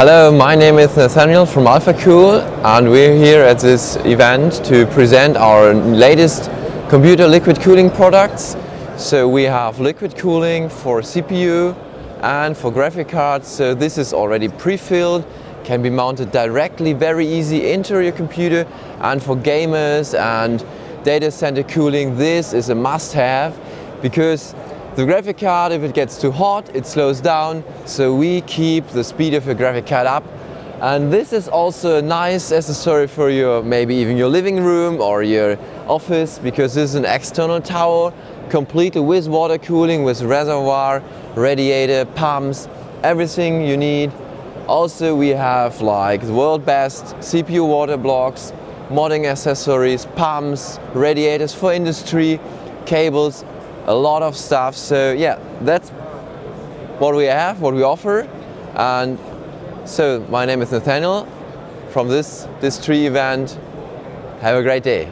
Hello, my name is Nathaniel from AlphaCool and we're here at this event to present our latest computer liquid cooling products. So we have liquid cooling for CPU and for graphic cards. So this is already pre-filled, can be mounted directly, very easy into your computer. And for gamers and data center cooling, this is a must-have because the graphic card, if it gets too hot, it slows down, so we keep the speed of your graphic card up. And this is also a nice accessory for your, maybe even your living room or your office, because this is an external tower, completely with water cooling, with reservoir, radiator, pumps, everything you need. Also we have like the world best CPU water blocks, modding accessories, pumps, radiators for industry, cables, a lot of stuff. So yeah, that's what we have, what we offer. And so my name is Nathaniel from this, DISTREE event. Have a great day.